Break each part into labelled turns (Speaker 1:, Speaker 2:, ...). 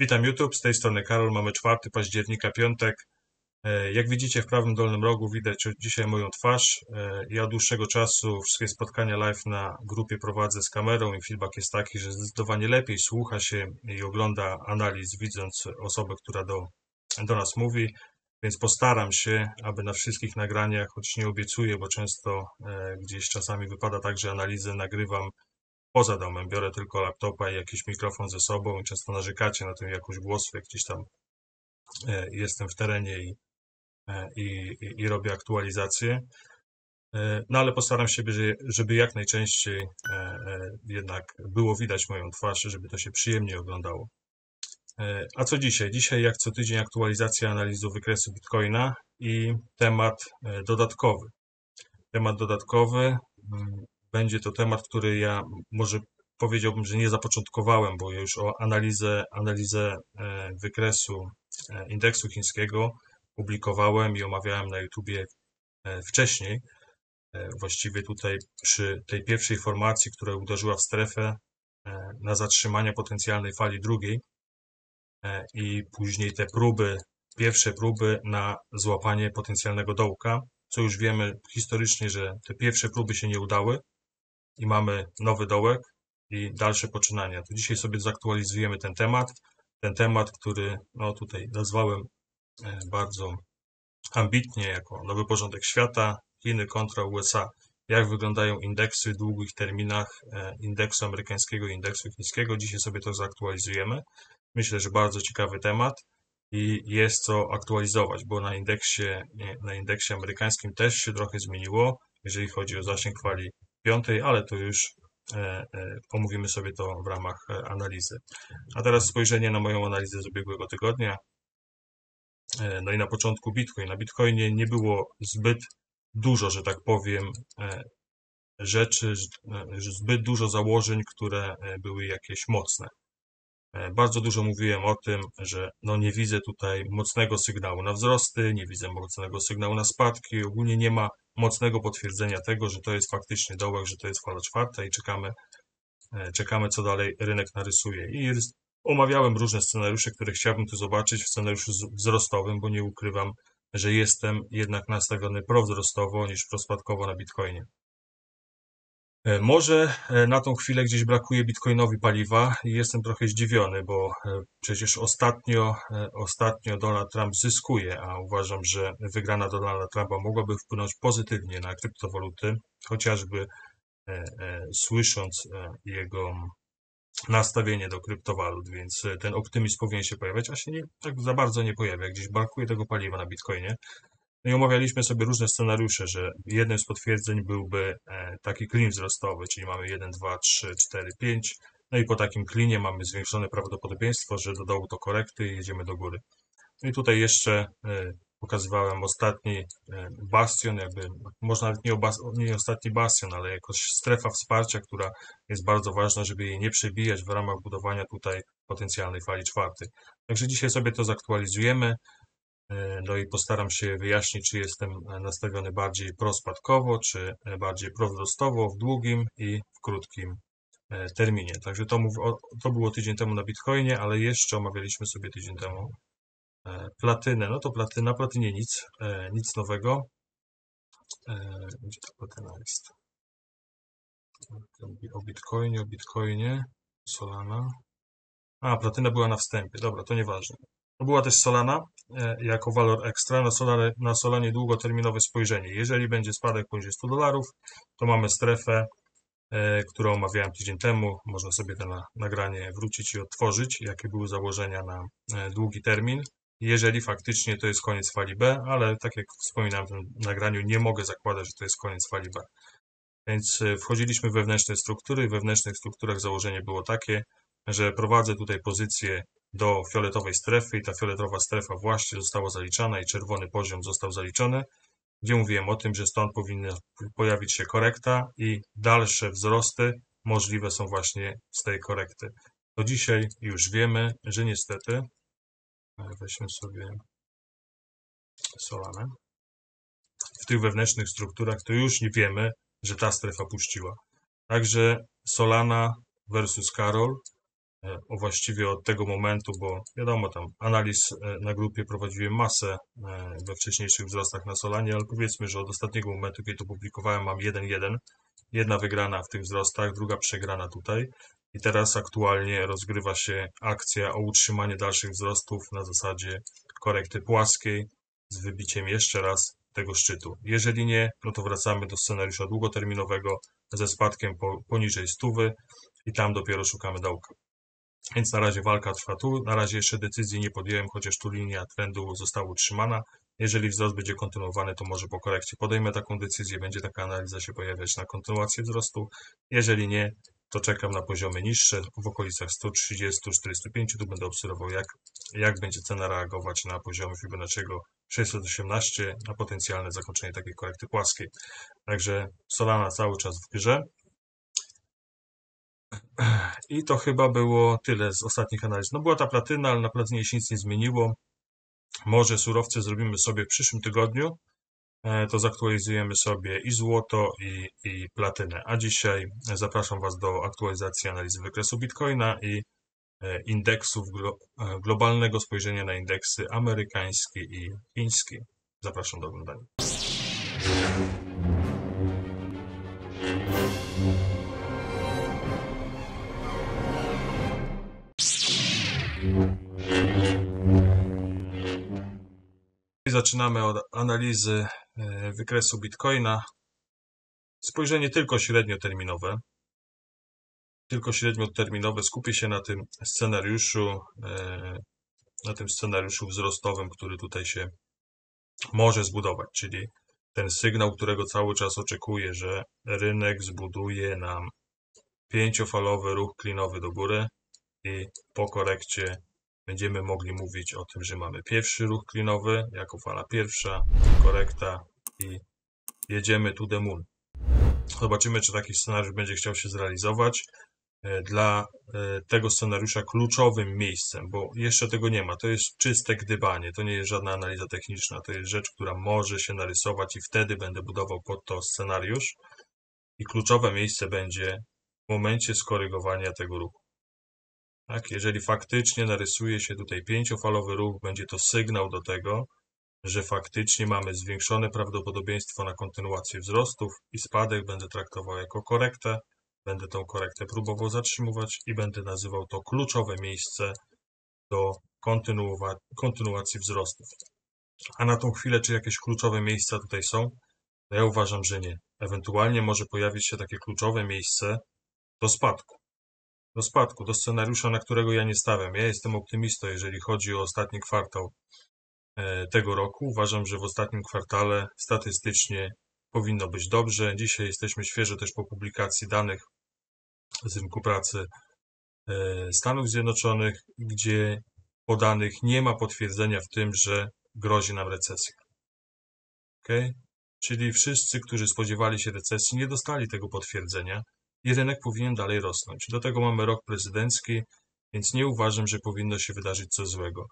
Speaker 1: Witam YouTube, z tej strony Karol, mamy 4 października, piątek. E, Jak widzicie w prawym dolnym rogu widać dzisiaj moją twarz. E, Ja od dłuższego czasu wszystkie spotkania live na grupie prowadzę z kamerą i feedback jest taki, że zdecydowanie lepiej słucha się i ogląda analiz widząc osobę, która do, do nas mówi. Więc postaram się, aby na wszystkich nagraniach, choć nie obiecuję, bo często e, gdzieś czasami wypada tak, że analizę nagrywam poza domem. Biorę tylko laptopa i jakiś mikrofon ze sobą i często narzekacie na tę jakość głosu, jak gdzieś tam e, jestem w terenie i, e, i, i, i robię aktualizacje. E, No ale postaram się, żeby, jak najczęściej jednak było widać moją twarz, żeby to się przyjemnie oglądało. A co dzisiaj? Dzisiaj, jak co tydzień, aktualizacja analizu wykresu Bitcoina i temat dodatkowy. Temat dodatkowy mm, będzie to temat, który ja może powiedziałbym, że nie zapoczątkowałem, bo już o analizę, analizę e, wykresu e, indeksu chińskiego publikowałem i omawiałem na YouTubie e, wcześniej. Właściwie tutaj przy tej pierwszej formacji, która uderzyła w strefę na zatrzymanie potencjalnej fali drugiej i później te próby, pierwsze próby na złapanie potencjalnego dołka, co już wiemy historycznie, że te pierwsze próby się nie udały i mamy nowy dołek i dalsze poczynania. To dzisiaj sobie zaktualizujemy ten temat. Ten temat, który no tutaj nazwałem e, bardzo ambitnie jako nowy porządek świata, Chiny kontra USA. Jak wyglądają indeksy w długich terminach e, indeksu amerykańskiego i indeksu chińskiego. Dzisiaj sobie to zaktualizujemy. Myślę, że bardzo ciekawy temat i jest co aktualizować, bo na indeksie, nie, na indeksie amerykańskim też się trochę zmieniło, jeżeli chodzi o zasięg fali piątej, ale to już e, e, omówimy sobie to w ramach e, analizy. A teraz spojrzenie na moją analizę z ubiegłego tygodnia. No i na początku Bitcoin. Na Bitcoinie nie było zbyt dużo, że tak powiem, rzeczy, zbyt dużo założeń, które były jakieś mocne. E, Bardzo dużo mówiłem o tym, że no nie widzę tutaj mocnego sygnału na wzrosty, nie widzę mocnego sygnału na spadki. Ogólnie nie ma mocnego potwierdzenia tego, że to jest faktycznie dołek, że to jest fala czwarta i czekamy, e, czekamy co dalej rynek narysuje. I omawiałem różne scenariusze, które chciałbym tu zobaczyć w scenariuszu wzrostowym, bo nie ukrywam, że jestem jednak nastawiony prowzrostowo niż prospadkowo na Bitcoinie. E, Może e, na tą chwilę gdzieś brakuje Bitcoinowi paliwa i jestem trochę zdziwiony, bo e, przecież ostatnio, ostatnio Donald Trump zyskuje, a uważam, że wygrana Donalda Trumpa mogłaby wpłynąć pozytywnie na kryptowaluty, chociażby słysząc jego nastawienie do kryptowalut, więc ten optymizm powinien się pojawiać, a się nie, tak za bardzo nie pojawia. Gdzieś brakuje tego paliwa na Bitcoinie. No i omawialiśmy sobie różne scenariusze, że jednym z potwierdzeń byłby e, taki klin wzrostowy, czyli mamy 1, 2, 3, 4, 5. No i po takim klinie mamy zwiększone prawdopodobieństwo, że do dołu to korekty i jedziemy do góry. No i tutaj jeszcze e, pokazywałem ostatni e, bastion, jakby może nawet nie, nie ostatni bastion, ale jakoś strefa wsparcia, która jest bardzo ważna, żeby jej nie przebijać w ramach budowania tutaj potencjalnej fali czwartej. Także dzisiaj sobie to zaktualizujemy. E, No i postaram się wyjaśnić, czy jestem nastawiony bardziej prospadkowo, czy bardziej prowzrostowo w długim i w krótkim e, terminie. Także to, mów, to było tydzień temu na Bitcoinie, ale jeszcze omawialiśmy sobie tydzień temu e, platynę. No to platyna, platynie nic, nic nowego. Gdzie ta platyna jest? O Bitcoinie, o Bitcoinie, Solana. A, platyna była na wstępie, dobra, to nieważne. Była też Solana e, jako walor ekstra. Na, Solanie, na Solanie długoterminowe spojrzenie. Jeżeli będzie spadek poniżej 100 dolarów, to mamy strefę, e, którą omawiałem tydzień temu. Można sobie to na, nagranie wrócić i odtworzyć, jakie były założenia na e, długi termin. Jeżeli faktycznie to jest koniec fali B, ale tak jak wspominałem w tym nagraniu, nie mogę zakładać, że to jest koniec fali B. Więc wchodziliśmy w wewnętrzne struktury. W wewnętrznych strukturach założenie było takie, że prowadzę tutaj pozycję do fioletowej strefy i ta fioletowa strefa właśnie została zaliczana i czerwony poziom został zaliczony, gdzie mówiłem o tym, że stąd powinna pojawić się korekta i dalsze wzrosty możliwe są właśnie z tej korekty. To dzisiaj już wiemy, że niestety, e, weźmy sobie Solanę, w tych wewnętrznych strukturach to już nie wiemy, że ta strefa puściła. Także Solana versus Karol właściwie od tego momentu, bo wiadomo, tam analiz e, na grupie prowadziłem masę e, we wcześniejszych wzrostach na Solanie, ale powiedzmy, że od ostatniego momentu, kiedy to publikowałem, mam 1-1, jedna wygrana w tych wzrostach, druga przegrana tutaj. I teraz aktualnie rozgrywa się akcja o utrzymanie dalszych wzrostów na zasadzie korekty płaskiej z wybiciem jeszcze raz tego szczytu. Jeżeli nie, no to wracamy do scenariusza długoterminowego ze spadkiem po, poniżej stówy i tam dopiero szukamy dołka. Więc na razie walka trwa tu. Na razie jeszcze decyzji nie podjąłem, chociaż tu linia trendu została utrzymana. Jeżeli wzrost będzie kontynuowany, to może po korekcie podejmę taką decyzję, będzie taka analiza się pojawiać na kontynuację wzrostu. Jeżeli nie, to czekam na poziomy niższe, w okolicach 130-145, tu będę obserwował, jak, jak będzie cena reagować na poziomie Fibonacciego 618, na potencjalne zakończenie takiej korekty płaskiej. Także Solana cały czas w grze. I to chyba było tyle z ostatnich analiz. No była ta platyna, ale na platynie się nic nie zmieniło. Może surowce zrobimy sobie w przyszłym tygodniu. E, to zaktualizujemy sobie i złoto, i, i platynę. A dzisiaj zapraszam Was do aktualizacji analizy wykresu Bitcoina i e, indeksów e, globalnego spojrzenia na indeksy amerykański i chiński. Zapraszam do oglądania. Zaczynamy od analizy e, wykresu Bitcoina. Spojrzenie tylko średnioterminowe. Tylko średnioterminowe. Skupię się na tym scenariuszu, e, na tym scenariuszu wzrostowym, który tutaj się może zbudować, czyli ten sygnał, którego cały czas oczekuję, że rynek zbuduje nam pięciofalowy ruch klinowy do góry i po korekcie będziemy mogli mówić o tym, że mamy pierwszy ruch klinowy jako fala pierwsza, korekta i jedziemy to the. Zobaczymy, czy taki scenariusz będzie chciał się zrealizować. E, dla e, tego scenariusza kluczowym miejscem, bo jeszcze tego nie ma, to jest czyste gdybanie, to nie jest żadna analiza techniczna, to jest rzecz, która może się narysować i wtedy będę budował pod to scenariusz i kluczowe miejsce będzie w momencie skorygowania tego ruchu. Tak? Jeżeli faktycznie narysuje się tutaj pięciofalowy ruch, będzie to sygnał do tego, że faktycznie mamy zwiększone prawdopodobieństwo na kontynuację wzrostów i spadek będę traktował jako korektę, będę tą korektę próbował zatrzymywać i będę nazywał to kluczowe miejsce do kontynuacji wzrostów. A na tą chwilę, czy jakieś kluczowe miejsca tutaj są? No ja uważam, że nie. Ewentualnie może pojawić się takie kluczowe miejsce do spadku do spadku, do scenariusza, na którego ja nie stawiam. Ja jestem optymistą, jeżeli chodzi o ostatni kwartał e, tego roku. Uważam, że w ostatnim kwartale statystycznie powinno być dobrze. Dzisiaj jesteśmy świeżo też po publikacji danych z rynku pracy e, Stanów Zjednoczonych, gdzie podanych nie ma potwierdzenia w tym, że grozi nam recesja. Okay? Czyli wszyscy, którzy spodziewali się recesji, nie dostali tego potwierdzenia i rynek powinien dalej rosnąć. Do tego mamy rok prezydencki, więc nie uważam, że powinno się wydarzyć coś złego.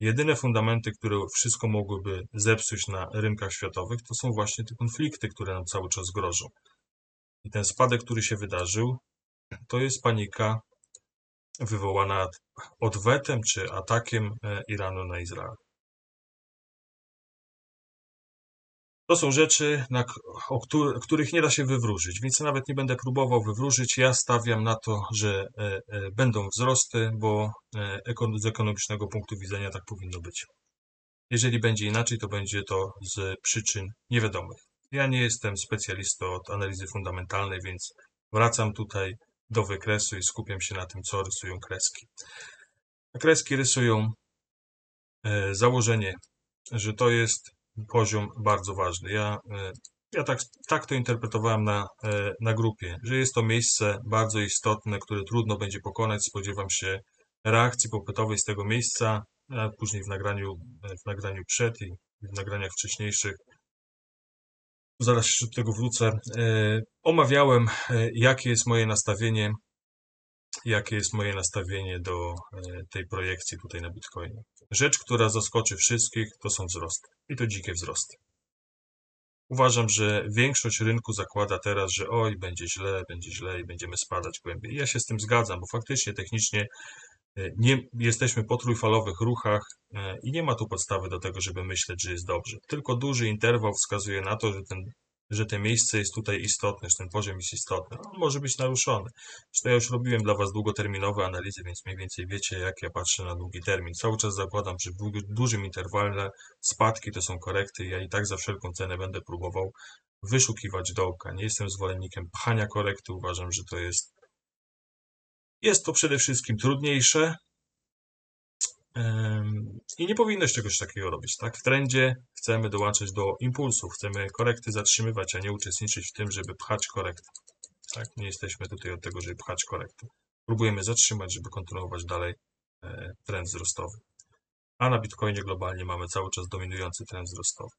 Speaker 1: Jedyne fundamenty, które wszystko mogłyby zepsuć na rynkach światowych, to są właśnie te konflikty, które nam cały czas grożą. I ten spadek, który się wydarzył, to jest panika wywołana odwetem czy atakiem e, Iranu na Izrael. To są rzeczy, na, o których, nie da się wywróżyć, więc nawet nie będę próbował wywróżyć. Ja stawiam na to, że e, e, będą wzrosty, bo e, z ekonomicznego punktu widzenia tak powinno być. Jeżeli będzie inaczej, to będzie to z przyczyn niewiadomych. Ja nie jestem specjalistą od analizy fundamentalnej, więc wracam tutaj do wykresu i skupiam się na tym, co rysują kreski. Kreski rysują założenie, że to jest poziom bardzo ważny. Ja, e, ja tak, tak to interpretowałem na, e, na grupie, że jest to miejsce bardzo istotne, które trudno będzie pokonać. Spodziewam się reakcji popytowej z tego miejsca, a później w nagraniu, w nagraniu przed i w nagraniach wcześniejszych. Zaraz się do tego wrócę. E, omawiałem, jakie jest moje nastawienie, jakie jest moje nastawienie do tej projekcji tutaj na Bitcoinie. Rzecz, która zaskoczy wszystkich, to są wzrosty. I to dzikie wzrosty. Uważam, że większość rynku zakłada teraz, że oj, będzie źle, będzie źle i będziemy spadać głębiej. Ja się z tym zgadzam, bo faktycznie technicznie e, nie jesteśmy po trójfalowych ruchach e, i nie ma tu podstawy do tego, żeby myśleć, że jest dobrze. Tylko duży interwał wskazuje na to, że ten że to miejsce jest tutaj istotne, że ten poziom jest istotny. On może być naruszony. Zresztą ja już robiłem dla Was długoterminowe analizy, więc mniej więcej wiecie, jak ja patrzę na długi termin. Cały czas zakładam, że w dużym interwale spadki to są korekty. Ja i tak za wszelką cenę będę próbował wyszukiwać dołka. Nie jestem zwolennikiem pchania korekty. Uważam, że to jest jest to przede wszystkim trudniejsze, i nie powinnoś czegoś takiego robić. Tak? W trendzie chcemy dołączyć do impulsów, chcemy korekty zatrzymywać, a nie uczestniczyć w tym, żeby pchać korekty. Tak? Nie jesteśmy tutaj od tego, żeby pchać korekty. Próbujemy zatrzymać, żeby kontynuować dalej e, trend wzrostowy. A na Bitcoinie globalnie mamy cały czas dominujący trend wzrostowy.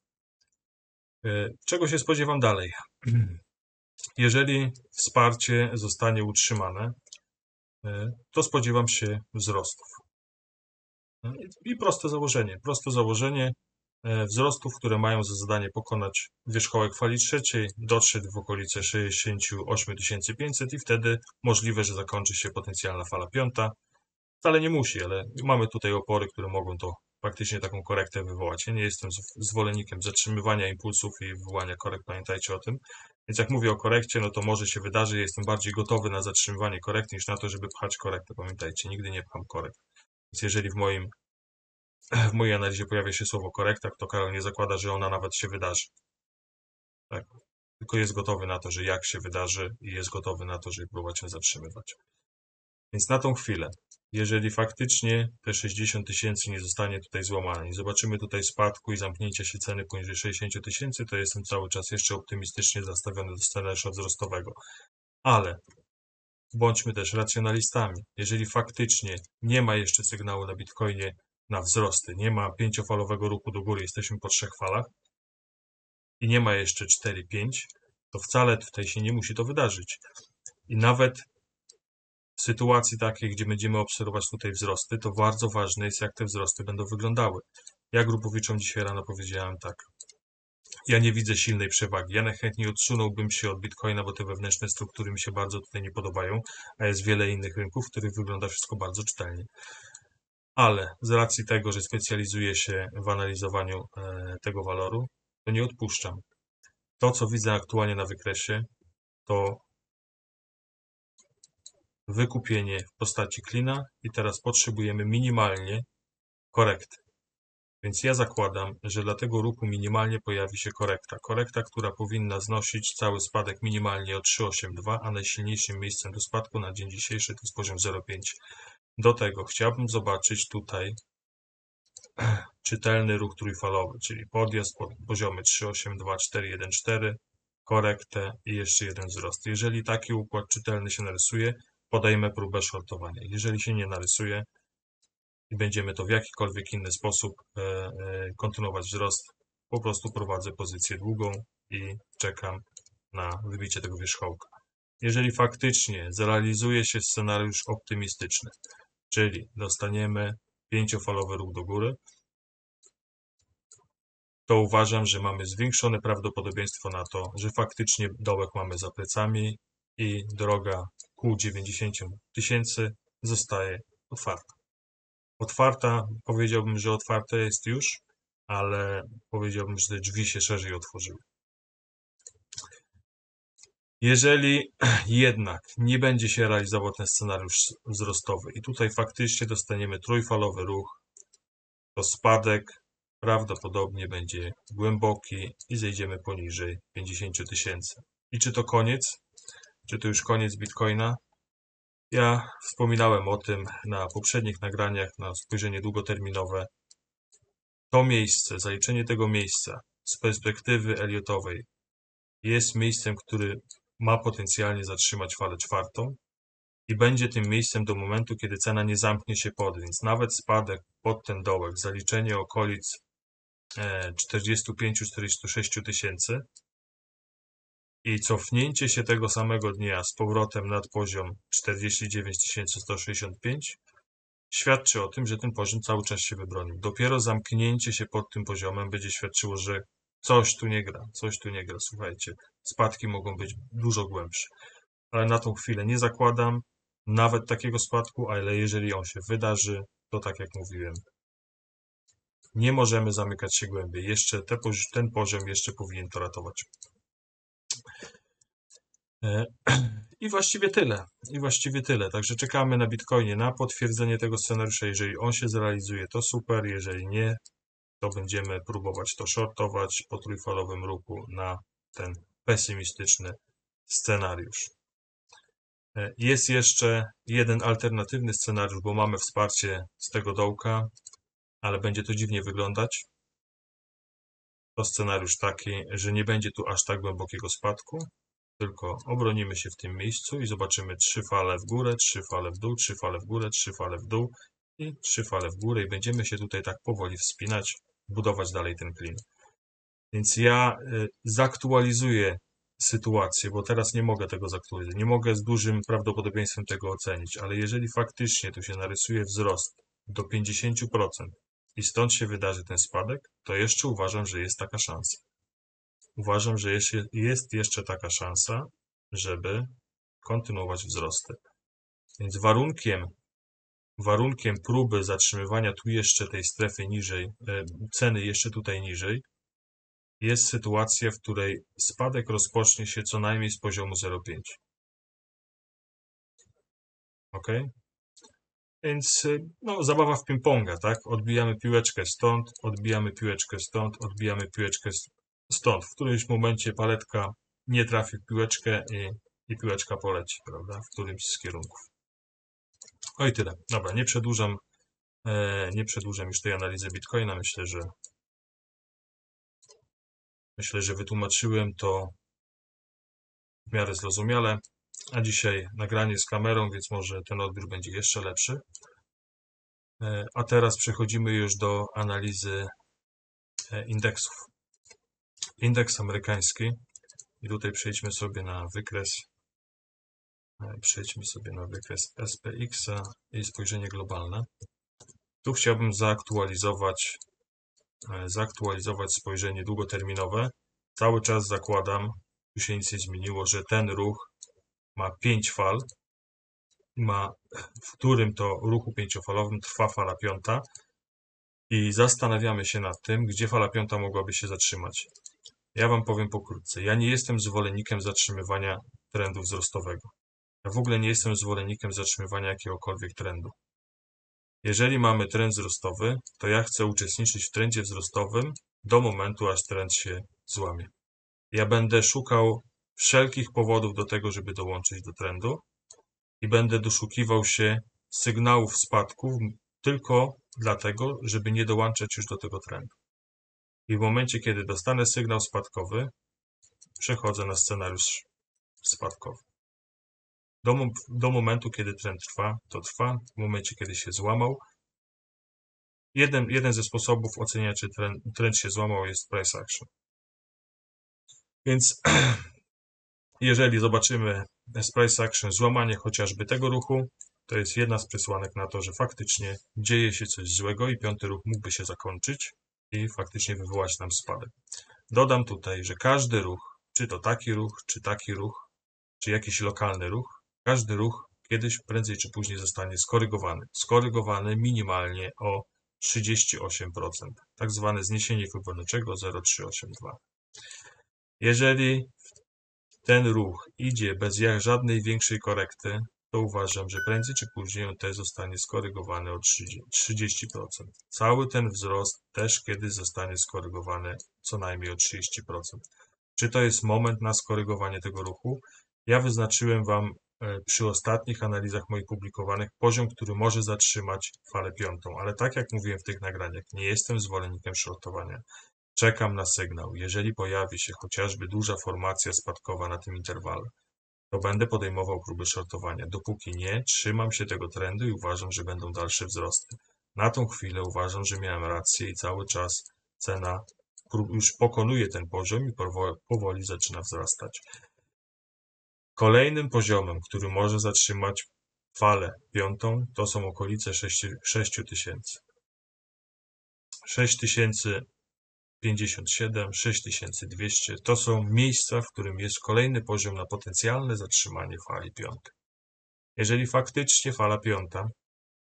Speaker 1: E, czego się spodziewam dalej? Jeżeli wsparcie zostanie utrzymane, e, to spodziewam się wzrostów. I proste założenie. Proste założenie e, wzrostów, które mają za zadanie pokonać wierzchołek fali trzeciej, dotrzeć w okolice 68 500 i wtedy możliwe, że zakończy się potencjalna fala piąta. Wcale nie musi, ale mamy tutaj opory, które mogą to faktycznie taką korektę wywołać. Ja nie jestem zwolennikiem zatrzymywania impulsów i wywołania korekt, pamiętajcie o tym. Więc jak mówię o korekcie, no to może się wydarzy, jestem bardziej gotowy na zatrzymywanie korekt niż na to, żeby pchać korektę. Pamiętajcie, nigdy nie pcham korekt. Więc jeżeli w moim w mojej analizie pojawia się słowo korekta, to Karol nie zakłada, że ona nawet się wydarzy. Tak? Tylko jest gotowy na to, że jak się wydarzy i jest gotowy na to, żeby próbować ją zatrzymywać. Więc na tą chwilę, jeżeli faktycznie te 60 tysięcy nie zostanie tutaj złamane i zobaczymy tutaj spadku i zamknięcia się ceny poniżej 60 tysięcy, to jestem cały czas jeszcze optymistycznie zastawiony do scenariusza wzrostowego. Ale bądźmy też racjonalistami. Jeżeli faktycznie nie ma jeszcze sygnału na Bitcoinie na wzrosty, nie ma pięciofalowego ruchu do góry, jesteśmy po trzech falach i nie ma jeszcze 4-5, to wcale tutaj się nie musi to wydarzyć. I nawet w sytuacji takiej, gdzie będziemy obserwować tutaj wzrosty, to bardzo ważne jest, jak te wzrosty będą wyglądały. Ja grupowiczom dzisiaj rano powiedziałem tak. Ja nie widzę silnej przewagi. Ja najchętniej odsunąłbym się od Bitcoina, bo te wewnętrzne struktury mi się bardzo tutaj nie podobają, a jest wiele innych rynków, w których wygląda wszystko bardzo czytelnie. Ale z racji tego, że specjalizuję się w analizowaniu e, tego waloru, to nie odpuszczam. To, co widzę aktualnie na wykresie, to wykupienie w postaci klina i teraz potrzebujemy minimalnie korekty. Więc ja zakładam, że dla tego ruchu minimalnie pojawi się korekta. Korekta, która powinna znosić cały spadek minimalnie o 3,82, a najsilniejszym miejscem do spadku na dzień dzisiejszy to jest poziom 0,5. Do tego chciałbym zobaczyć tutaj czytelny ruch trójfalowy, czyli podjazd pod poziomy 3,82,4,1,4, korektę i jeszcze jeden wzrost. Jeżeli taki układ czytelny się narysuje, podajemy próbę shortowania. Jeżeli się nie narysuje, i będziemy to w jakikolwiek inny sposób e, e, kontynuować wzrost, po prostu prowadzę pozycję długą i czekam na wybicie tego wierzchołka. Jeżeli faktycznie zrealizuje się scenariusz optymistyczny, czyli dostaniemy pięciofalowy ruch do góry, to uważam, że mamy zwiększone prawdopodobieństwo na to, że faktycznie dołek mamy za plecami i droga ku 90 tysięcy zostaje otwarta otwarta. Powiedziałbym, że otwarte jest już, ale powiedziałbym, że te drzwi się szerzej otworzyły. Jeżeli jednak nie będzie się realizował ten scenariusz wzrostowy i tutaj faktycznie dostaniemy trójfalowy ruch, to spadek prawdopodobnie będzie głęboki i zejdziemy poniżej 50 tysięcy. I czy to koniec? Czy to już koniec Bitcoina? Ja wspominałem o tym na poprzednich nagraniach, na spojrzenie długoterminowe. To miejsce, zaliczenie tego miejsca z perspektywy Eliotowej jest miejscem, który ma potencjalnie zatrzymać falę czwartą i będzie tym miejscem do momentu, kiedy cena nie zamknie się pod, więc nawet spadek pod ten dołek, zaliczenie okolic 45-46 e, tysięcy i cofnięcie się tego samego dnia z powrotem nad poziom 49 165 świadczy o tym, że ten poziom cały czas się wybronił. Dopiero zamknięcie się pod tym poziomem będzie świadczyło, że Coś tu nie gra, coś tu nie gra, słuchajcie. Spadki mogą być dużo głębsze. Ale na tą chwilę nie zakładam nawet takiego spadku, ale jeżeli on się wydarzy, to tak jak mówiłem, nie możemy zamykać się głębiej. Jeszcze te, ten poziom jeszcze powinien to ratować. E, I właściwie tyle. I właściwie tyle. Także czekamy na Bitcoinie na potwierdzenie tego scenariusza. Jeżeli on się zrealizuje, to super. Jeżeli nie, to będziemy próbować to shortować po trójfalowym ruchu na ten pesymistyczny scenariusz. E, jest jeszcze jeden alternatywny scenariusz, bo mamy wsparcie z tego dołka, ale będzie to dziwnie wyglądać. To scenariusz taki, że nie będzie tu aż tak głębokiego spadku, tylko obronimy się w tym miejscu i zobaczymy trzy fale w górę, trzy fale w dół, trzy fale w górę, trzy fale w dół i trzy fale w górę i będziemy się tutaj tak powoli wspinać, budować dalej ten klin. Więc ja y, zaktualizuję sytuację, bo teraz nie mogę tego zaktualizować, nie mogę z dużym prawdopodobieństwem tego ocenić, ale jeżeli faktycznie tu się narysuje wzrost do 50% i stąd się wydarzy ten spadek, to jeszcze uważam, że jest taka szansa. Uważam, że jest jeszcze taka szansa, żeby kontynuować wzrosty. Więc warunkiem, warunkiem próby zatrzymywania tu jeszcze tej strefy niżej, e, ceny jeszcze tutaj niżej, jest sytuacja, w której spadek rozpocznie się co najmniej z poziomu 0,5. Ok? Więc y, no, zabawa w ping-ponga, tak? Odbijamy piłeczkę stąd, odbijamy piłeczkę stąd, odbijamy piłeczkę stąd. W którymś momencie paletka nie trafi w piłeczkę i, i piłeczka poleci, prawda? W którymś z kierunków. O i tyle. Dobra, nie przedłużam, e, nie przedłużam już tej analizy Bitcoina. Myślę, że myślę, że wytłumaczyłem to w miarę zrozumiale. A dzisiaj nagranie z kamerą, więc może ten odbiór będzie jeszcze lepszy. E, a teraz przechodzimy już do analizy e, indeksów. Indeks amerykański. I tutaj przejdźmy sobie na wykres. E, przejdźmy sobie na wykres SPX i spojrzenie globalne. Tu chciałbym zaktualizować, zaktualizować spojrzenie długoterminowe. Cały czas zakładam, tu się nic nie zmieniło, że ten ruch ma pięć fal, ma, w którym to ruchu pięciofalowym trwa fala piąta i zastanawiamy się nad tym, gdzie fala piąta mogłaby się zatrzymać. Ja Wam powiem pokrótce. Ja nie jestem zwolennikiem zatrzymywania trendu wzrostowego. Ja w ogóle nie jestem zwolennikiem zatrzymywania jakiegokolwiek trendu. Jeżeli mamy trend wzrostowy, to ja chcę uczestniczyć w trendzie wzrostowym do momentu, aż trend się złamie. Ja będę szukał wszelkich powodów do tego, żeby dołączyć do trendu i będę doszukiwał się sygnałów spadków tylko dlatego, żeby nie dołączać już do tego trendu. I w momencie, kiedy dostanę sygnał spadkowy, przechodzę na scenariusz spadkowy. Do, do momentu, kiedy trend trwa, to trwa. W momencie, kiedy się złamał, jeden, jeden ze sposobów oceniania, czy trend, trend się złamał, jest price action. Więc Jeżeli zobaczymy price action, złamanie chociażby tego ruchu, to jest jedna z przesłanek na to, że faktycznie dzieje się coś złego i piąty ruch mógłby się zakończyć faktycznie wywołać nam spadek. Dodam tutaj, że każdy ruch, czy to taki ruch, czy taki ruch, czy jakiś lokalny ruch, każdy ruch kiedyś, prędzej czy później zostanie skorygowany. Skorygowany minimalnie o 38%, tak zwane zniesienie wyborczego 0,382. Jeżeli ten ruch idzie bez żadnej większej korekty, to uważam, że prędzej czy później on też zostanie skorygowany o 30%. Cały ten wzrost też kiedyś zostanie skorygowany co najmniej o 30%. Czy to jest moment na skorygowanie tego ruchu? Ja wyznaczyłem Wam e, przy ostatnich analizach moich publikowanych poziom, który może zatrzymać falę piątą, ale tak jak mówiłem w tych nagraniach, nie jestem zwolennikiem shortowania. Czekam na sygnał. Jeżeli pojawi się chociażby duża formacja spadkowa na tym interwale, to będę podejmował próby shortowania. Dopóki nie, trzymam się tego trendu i uważam, że będą dalsze wzrosty. Na tą chwilę uważam, że miałem rację i cały czas cena już pokonuje ten poziom i powoli zaczyna wzrastać. Kolejnym poziomem, który może zatrzymać falę piątą, to są okolice 6000. 6000 57, 6200 to są miejsca, w którym jest kolejny poziom na potencjalne zatrzymanie fali piątej. Jeżeli faktycznie fala piąta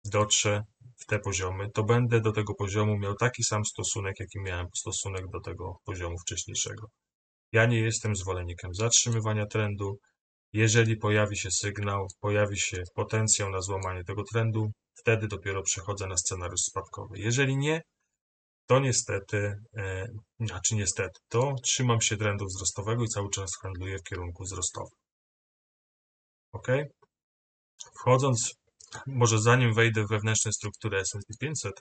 Speaker 1: dotrze w te poziomy, to będę do tego poziomu miał taki sam stosunek, jaki miałem stosunek do tego poziomu wcześniejszego. Ja nie jestem zwolennikiem zatrzymywania trendu. Jeżeli pojawi się sygnał, pojawi się potencjał na złamanie tego trendu, wtedy dopiero przechodzę na scenariusz spadkowy. Jeżeli nie, to niestety, e, znaczy niestety, to trzymam się trendu wzrostowego i cały czas handluję w kierunku wzrostowym. Ok? Wchodząc, może zanim wejdę w wewnętrzne struktury S&P 500,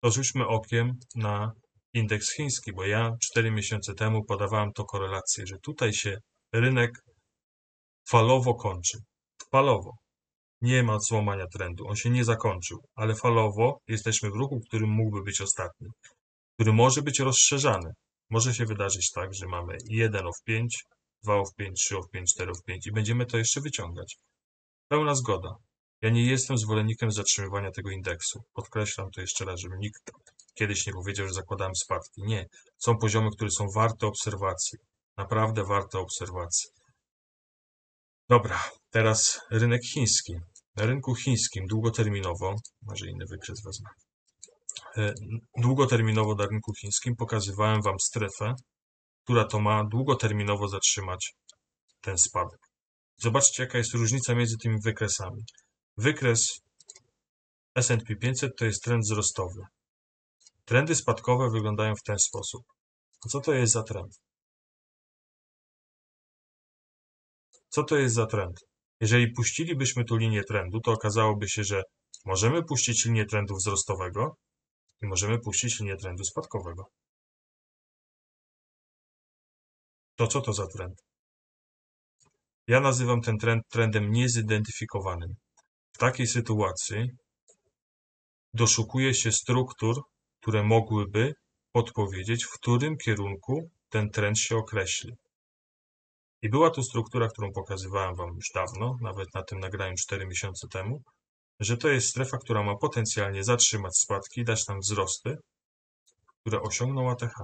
Speaker 1: to rzućmy okiem na indeks chiński, bo ja 4 miesiące temu podawałem to korelację, że tutaj się rynek falowo kończy. Falowo. Nie ma złamania trendu, on się nie zakończył, ale falowo jesteśmy w ruchu, który mógłby być ostatni, który może być rozszerzany. Może się wydarzyć tak, że mamy 1 of 5, 2 of 5, 3 of 5, 4 of 5 i będziemy to jeszcze wyciągać. Pełna zgoda. Ja nie jestem zwolennikiem zatrzymywania tego indeksu. Podkreślam to jeszcze raz, żeby nikt kiedyś nie powiedział, że zakładałem spadki. Nie. Są poziomy, które są warte obserwacji. Naprawdę warte obserwacji. Dobra, teraz rynek chiński. Na rynku chińskim długoterminowo, może inny wykres wezmę, e, długoterminowo na rynku chińskim pokazywałem Wam strefę, która to ma długoterminowo zatrzymać ten spadek. Zobaczcie, jaka jest różnica między tymi wykresami. Wykres S&P 500 to jest trend wzrostowy. Trendy spadkowe wyglądają w ten sposób. A co to jest za trend? Co to jest za trend? Jeżeli puścilibyśmy tu linię trendu, to okazałoby się, że możemy puścić linię trendu wzrostowego i możemy puścić linię trendu spadkowego. To co to za trend? Ja nazywam ten trend trendem niezidentyfikowanym. W takiej sytuacji doszukuje się struktur, które mogłyby podpowiedzieć, w którym kierunku ten trend się określi. I była tu struktura, którą pokazywałem Wam już dawno, nawet na tym nagraniu 4 miesiące temu, że to jest strefa, która ma potencjalnie zatrzymać spadki dać nam wzrosty, które osiągną ATH.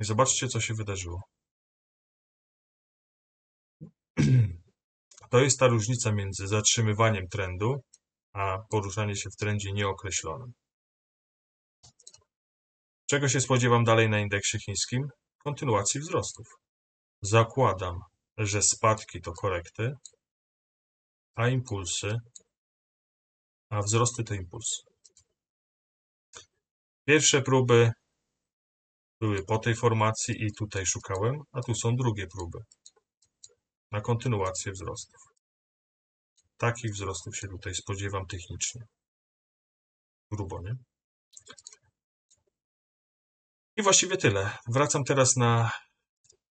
Speaker 1: I zobaczcie, co się wydarzyło. To jest ta różnica między zatrzymywaniem trendu, a poruszanie się w trendzie nieokreślonym. Czego się spodziewam dalej na indeksie chińskim? Kontynuacji wzrostów. Zakładam, że spadki to korekty, a impulsy, a wzrosty to impulsy. Pierwsze próby były po tej formacji i tutaj szukałem, a tu są drugie próby na kontynuację wzrostów. Takich wzrostów się tutaj spodziewam technicznie. Grubo, nie? I właściwie tyle. Wracam teraz na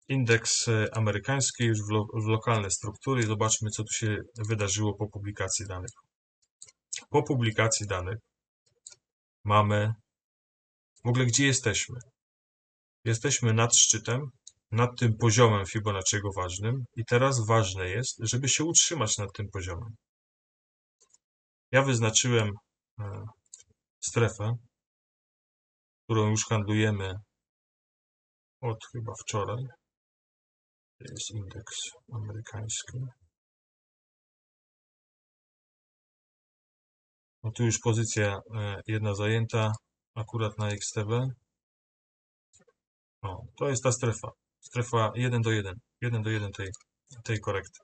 Speaker 1: indeks e, amerykański, już w, lo w lokalne struktury i zobaczmy, co tu się wydarzyło po publikacji danych. Po publikacji danych mamy w ogóle gdzie jesteśmy. Jesteśmy nad szczytem, nad tym poziomem Fibonacciego ważnym i teraz ważne jest, żeby się utrzymać nad tym poziomem. Ja wyznaczyłem e, strefę, którą już handlujemy od chyba wczoraj. To jest indeks amerykański. No tu już pozycja e, jedna zajęta, akurat na XTB. O, to jest ta strefa. Strefa 1 do 1. 1 do 1 tej, tej korekty.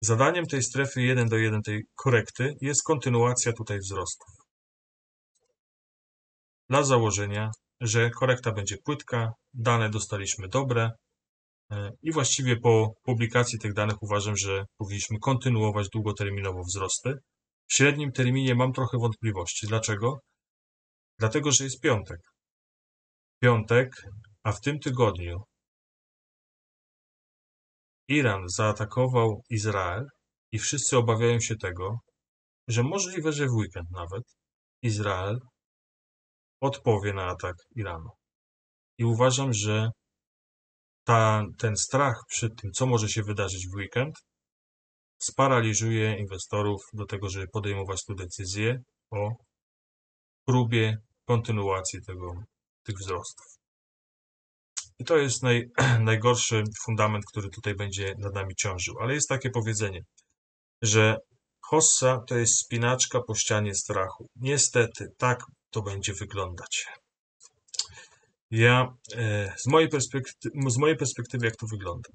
Speaker 1: Zadaniem tej strefy 1 do 1 tej korekty jest kontynuacja tutaj wzrostów. Dla założenia, że korekta będzie płytka, dane dostaliśmy dobre i właściwie po publikacji tych danych uważam, że powinniśmy kontynuować długoterminowo wzrosty. W średnim terminie mam trochę wątpliwości. Dlaczego? Dlatego, że jest piątek. Piątek, a w tym tygodniu Iran zaatakował Izrael i wszyscy obawiają się tego, że możliwe, że w weekend nawet Izrael odpowie na atak Iranu. I uważam, że ta, ten strach przed tym, co może się wydarzyć w weekend, sparaliżuje inwestorów do tego, żeby podejmować tu decyzję o próbie kontynuacji tego, tych wzrostów. I to jest naj, najgorszy fundament, który tutaj będzie nad nami ciążył. Ale jest takie powiedzenie, że hossa to jest spinaczka po ścianie strachu. Niestety, tak to będzie wyglądać. Ja e, z mojej, perspektywy, z mojej perspektywy, jak to wygląda?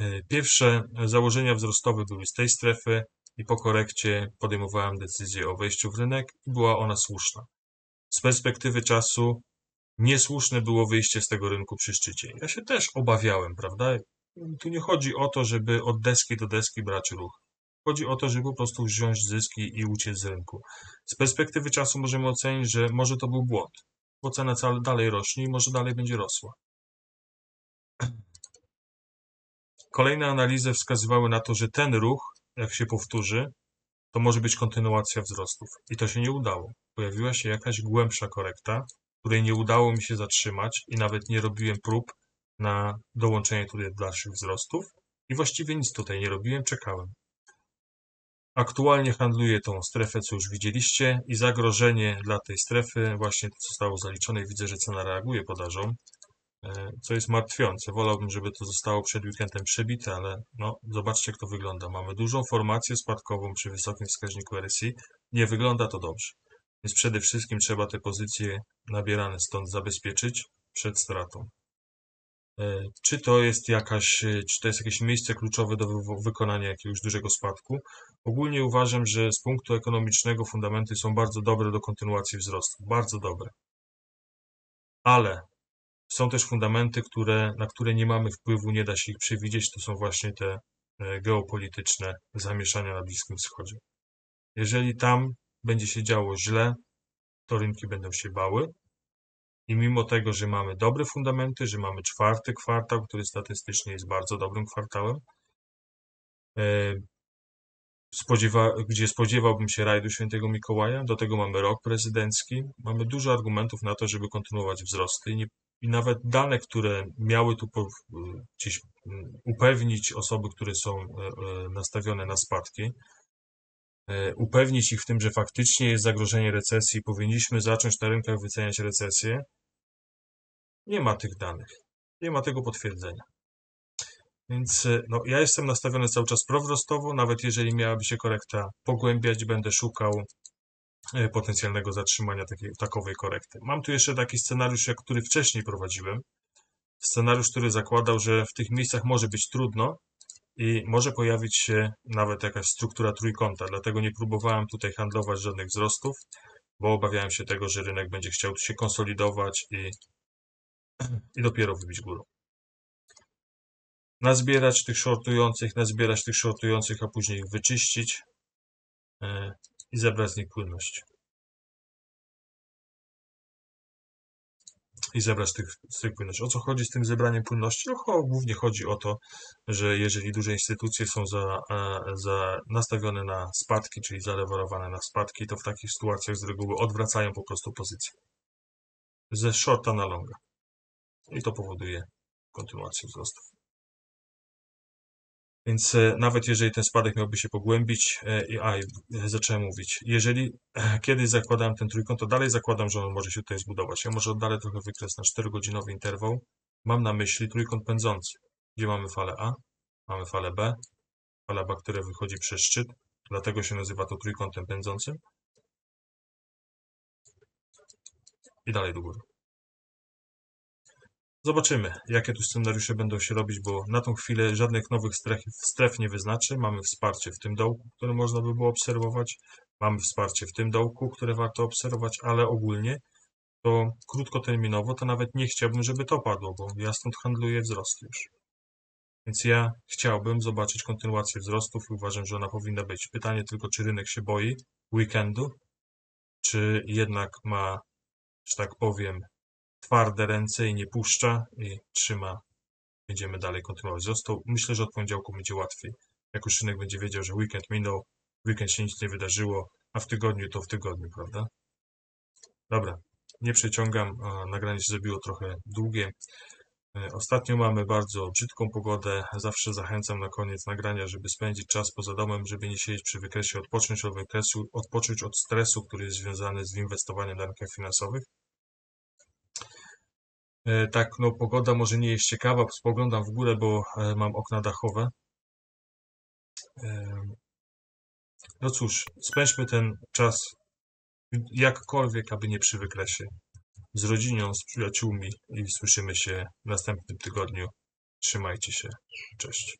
Speaker 1: E, pierwsze założenia wzrostowe były z tej strefy i po korekcie podejmowałem decyzję o wejściu w rynek i była ona słuszna. Z perspektywy czasu niesłuszne było wyjście z tego rynku przy szczycie. Ja się też obawiałem, prawda? Tu nie chodzi o to, żeby od deski do deski brać ruch. Chodzi o to, żeby po prostu wziąć zyski i uciec z rynku. Z perspektywy czasu możemy ocenić, że może to był błąd, bo cena dalej rośnie i może dalej będzie rosła. Kolejne analizy wskazywały na to, że ten ruch, jak się powtórzy, to może być kontynuacja wzrostów. I to się nie udało. Pojawiła się jakaś głębsza korekta, której nie udało mi się zatrzymać i nawet nie robiłem prób na dołączenie tutaj dalszych wzrostów. I właściwie nic tutaj nie robiłem, czekałem. Aktualnie handluję tą strefę, co już widzieliście i zagrożenie dla tej strefy właśnie zostało zaliczone i widzę, że cena reaguje podażą, e, co jest martwiące. Wolałbym, żeby to zostało przed weekendem przebite, ale no, zobaczcie jak to wygląda. Mamy dużą formację spadkową przy wysokim wskaźniku RSI. Nie wygląda to dobrze. Więc przede wszystkim trzeba te pozycje nabierane stąd zabezpieczyć przed stratą. E, czy to jest jakaś, e, czy to jest jakieś miejsce kluczowe do wykonania jakiegoś dużego spadku? Ogólnie uważam, że z punktu ekonomicznego fundamenty są bardzo dobre do kontynuacji wzrostu. Bardzo dobre. Ale są też fundamenty, które, na które nie mamy wpływu, nie da się ich przewidzieć. To są właśnie te e, geopolityczne zamieszania na Bliskim Wschodzie. Jeżeli tam będzie się działo źle, to rynki będą się bały. I mimo tego, że mamy dobre fundamenty, że mamy czwarty kwartał, który statystycznie jest bardzo dobrym kwartałem, e, spodziewa, gdzie spodziewałbym się rajdu świętego Mikołaja, do tego mamy rok prezydencki, mamy dużo argumentów na to, żeby kontynuować wzrosty i, nie, i nawet dane, które miały tu po, gdzieś mm, upewnić osoby, które są e, e, nastawione na spadki, upewnić ich w tym, że faktycznie jest zagrożenie recesji, powinniśmy zacząć na rynkach wyceniać recesję. Nie ma tych danych, nie ma tego potwierdzenia. Więc e, no, ja jestem nastawiony cały czas prowzrostowo, nawet jeżeli miałaby się korekta pogłębiać, będę szukał e, potencjalnego zatrzymania takiej, takowej korekty. Mam tu jeszcze taki scenariusz, jak który wcześniej prowadziłem. Scenariusz, który zakładał, że w tych miejscach może być trudno, i może pojawić się nawet jakaś struktura trójkąta. Dlatego nie próbowałem tutaj handlować żadnych wzrostów, bo obawiałem się tego, że rynek będzie chciał się konsolidować i, i dopiero wybić górą. Nazbierać tych shortujących, nazbierać tych shortujących, a później ich wyczyścić yy, i zebrać z nich płynność. I zebrać tych, tych płynności. O co chodzi z tym zebraniem płynności? No, głównie chodzi o to, że jeżeli duże instytucje są za, za nastawione na spadki, czyli zalewarowane na spadki, to w takich sytuacjach z reguły odwracają po prostu pozycję. Ze shorta na longa. I to powoduje kontynuację wzrostów. Więc e, nawet jeżeli ten spadek miałby się pogłębić, e, a zacząłem mówić, jeżeli kiedyś zakładałem ten trójkąt, to dalej zakładam, że on może się tutaj zbudować. Ja może oddalę trochę wykres na 4-godzinowy interwał. Mam na myśli trójkąt pędzący, gdzie mamy falę A, mamy falę B, fala B, która wychodzi przez szczyt, dlatego się nazywa to trójkątem pędzącym. I dalej do góry. Zobaczymy, jakie tu scenariusze będą się robić, bo na tą chwilę żadnych nowych stref, stref nie wyznaczy. Mamy wsparcie w tym dołku, które można by było obserwować. Mamy wsparcie w tym dołku, które warto obserwować, ale ogólnie to krótkoterminowo to nawet nie chciałbym, żeby to padło, bo ja stąd handluję wzrost już. Więc ja chciałbym zobaczyć kontynuację wzrostów i uważam, że ona powinna być. Pytanie tylko, czy rynek się boi weekendu, czy jednak ma, że tak powiem, twarde ręce i nie puszcza i trzyma. Będziemy dalej kontynuować. Został, myślę, że od poniedziałku będzie łatwiej. Jak już rynek będzie wiedział, że weekend minął, weekend się nic nie wydarzyło, a w tygodniu to w tygodniu, prawda? Dobra, nie przeciągam, nagranie się zrobiło trochę długie. E, Ostatnio mamy bardzo brzydką pogodę. Zawsze zachęcam na koniec nagrania, żeby spędzić czas poza domem, żeby nie siedzieć przy wykresie, odpocząć od wykresu, odpocząć od stresu, który jest związany z inwestowaniem na rynkach finansowych. E, Tak, no pogoda może nie jest ciekawa, spoglądam w górę, bo e, mam okna dachowe. E, No cóż, spędźmy ten czas jakkolwiek, aby nie przy wykresie. Z rodziną, z przyjaciółmi i słyszymy się w następnym tygodniu. Trzymajcie się. Cześć.